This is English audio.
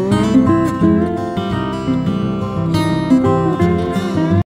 Música